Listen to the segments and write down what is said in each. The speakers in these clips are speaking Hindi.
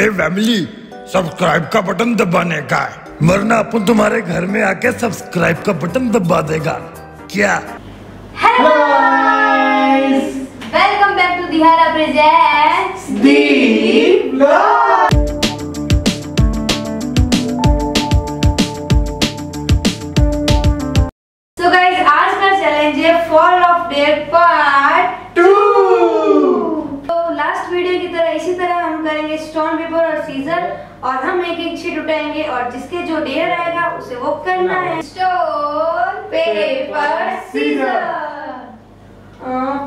ए फैमिली सब्सक्राइब का बटन दबाने का है। वरना अपन तुम्हारे घर में आके सब्सक्राइब का बटन दबा देगा। क्या? Hello welcome back to Dihara presents the और सीजर और हम एक एक शीट उठाएँगे और जिसके जो डेयर आएगा उसे वो करना है। Stone paper scissor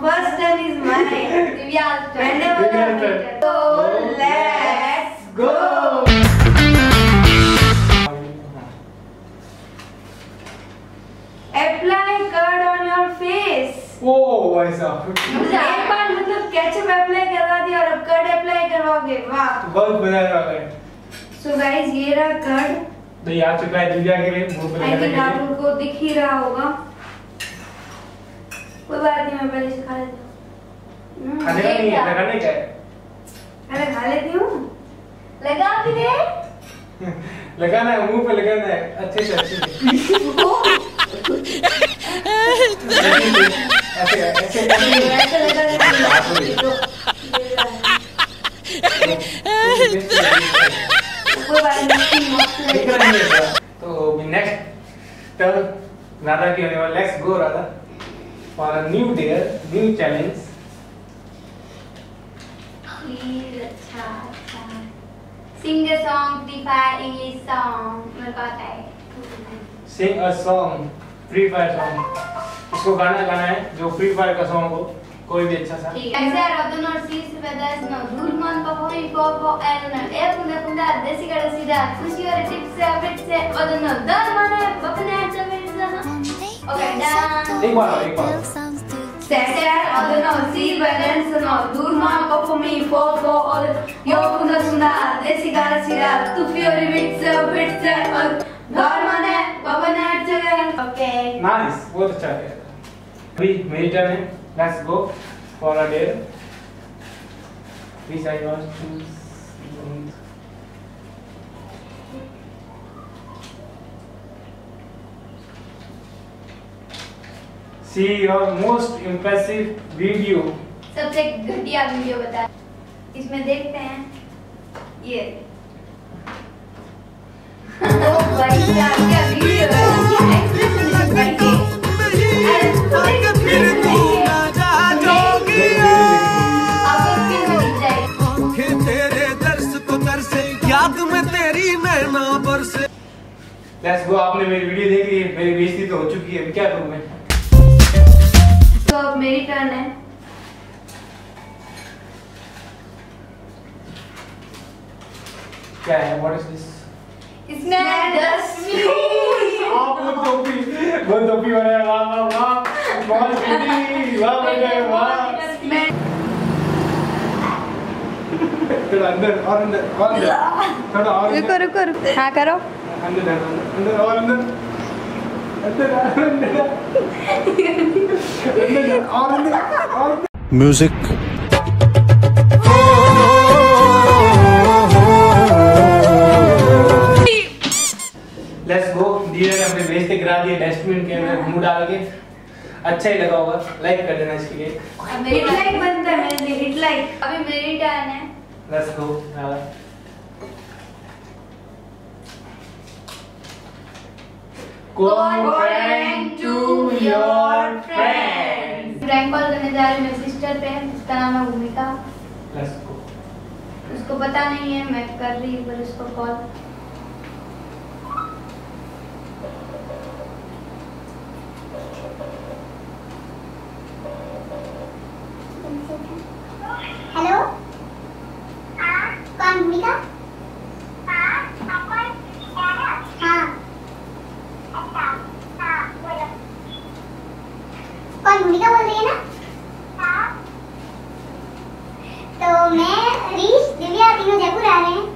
first turn is mine Divya मैंने बोला. तो let's Go. Apply curd on your face Oh, भाई साहब एक बार मतलब केचप अप्लाई करवा दिया और अब कर्ड अप्लाई वाह। बहुत मज़ा आ रहा है सो गाइस ये रहा कर्ड तो ये आ चुका है दिव्या के लिए लगाने थिंक के आप लोगों को दिख ही रहा होगा। कोई बात नहीं मैं पहले खा लेती हूँ। खाने का नहीं है लगाने का है। पहले खा लेती हूँ। लगा भी दे। लगाना है मुँह पे लगाना है। अच्छे से अच्छे से। ऐसे ऐसे ऐसे। ऐसे लगा तो है तो नेक्स्ट टर्न राधा की होने वाला let's go Radha for a new dare new challenge sing a song Free Fire English song मेरे को आता है। Sing a song Free Fire song इसको गाना गाना है जो फ्री फायर का सॉन्ग हो। कोई भी अच्छा सा ठीक है ऐसे rodunor sis vedas no dulman papori popo elna e punda punda desi gada sida sushi or tips se bit se odono dar mane bapne chavirsa okay done एक बार और, एक बार और। Sesar odono sis vedas no dulman papomi popo or yo punda punda desi gada sida tu fiori bit se bit se or dar mane bapne chavirsa okay nice बहुत अच्छा है अभी मेरी टर्न है let's go for a dare please I want to see your most impressive video सबसे घटिया वीडियो बता इसमें देखते हैं ये ओ भाई साहब क्या वीडियो है मेरी वीडियो देख ली है मेरी बेइज्जती तो हो चुकी है क्या करूँ मैं? तो अब मेरी टर्न है। क्या है व्हाट इज़ दिस इसमें दस आप वो टोपी वो टोपी वाला वाह वाह वाह बहुत बेटी वाह बेटे वाह। थोड़ा अंदर और अंदर और अंदर। थोड़ा और रुको रुको। हाँ करो। अंदर अंदर और अंदर म्यूज़िक लेट्स गो धीरे धीरे अपने वेस्ट गिरा दिए डस्टबिन के अंदर मुँह डाल के। अच्छा ही लगा होगा। लाइक कर देना इसके लिए। मेरी लाइक बनता है मेरे लिए हिट लाइक अभी मेरी टर्न है। Let's go to your friends. Prank call करने जा रही हूँ मेरी सिस्टर पे उसका नाम है भूमिका। उसको पता नहीं है मैं कर रही हूँ पर उसको कॉल कौन का बोल रही है ना? तो मैं रीश, दिव्या, तीनों जयपुर आ रहे हैं।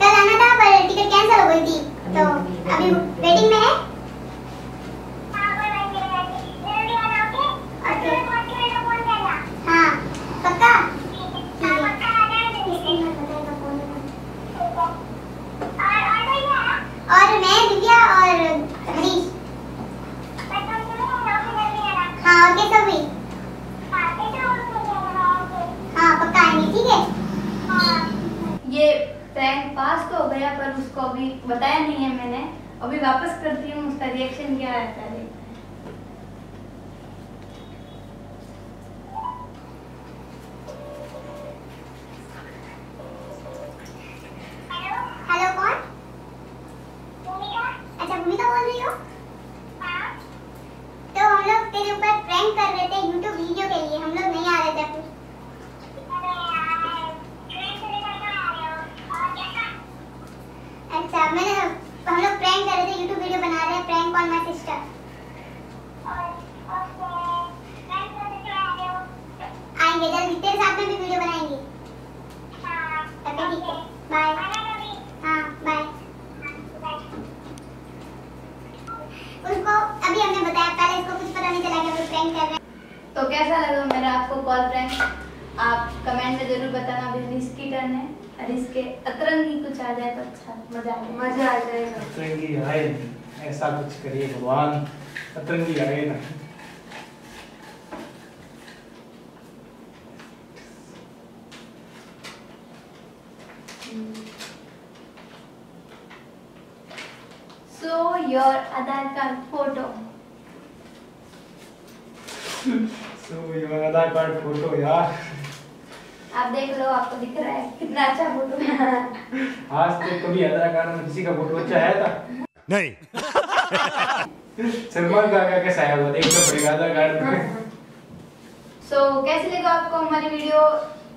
कल आना था पर टिकट कैंसिल हो गई थी। तो अभी वेटिंग में ये प्रैंक पास तो हो गया, पर उसको अभी बताया नहीं है मैंने। अभी वापस करती हूँ, उसका रिएक्शन क्या आता है? अच्छा मैंने हम लोग प्रैंक कर रहे थे यूट्यूब वीडियो बना रहे हैं प्रैंक ऑन माय सिस्टर आएँगे, जल्दी, तेरे साथ में भी वीडियो बनाएँगे। ओके ठीक है। बाय हाँ बाय उसको, अभी हमने बताया, पहले इसको कुछ पता नहीं चला कि हम प्रैंक कर रहे हैं। तो कैसा लगा मेरा आपको कॉल प्रैंक आप कमेंट में ज़रूर बताना, अभी रिस्की टर्न है और इसके अतरंगी कुछ आ जाए तो अच्छा मज़ा आ मज़ा आ जाएगा। अतरंगी आए ऐसा कुछ करिए भगवान अतरंगी आए ना so your Aadhaar card photo so ये आधार कार्ड फ़ोटो यार आप देख लो आपको दिख रहा है। कितना अच्छा फ़ोटो है। आज तक कभी कार्ड में किसी का फ़ोटो अच्छा आया था? नहीं। सलमान का क्या कैसा आया हुआ देखना पड़ेगा आधार कार्ड में। सो कैसी लगा आपको हमारी वीडियो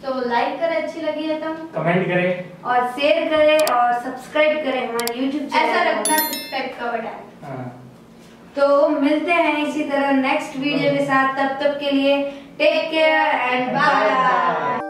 तो लाइक करें अच्छी लगी है तो। कमेंट करें। और शेयर करें और सब्सक्राइब करें हमारे यूट्यूब चैनल ऐसा रखना सब्सक्राइब का बटन। हाँ। तो मिलते हैं इसी तरह नेक्स्ट वीडियो के साथ। तब तक के लिए टेक केयर एंड बाय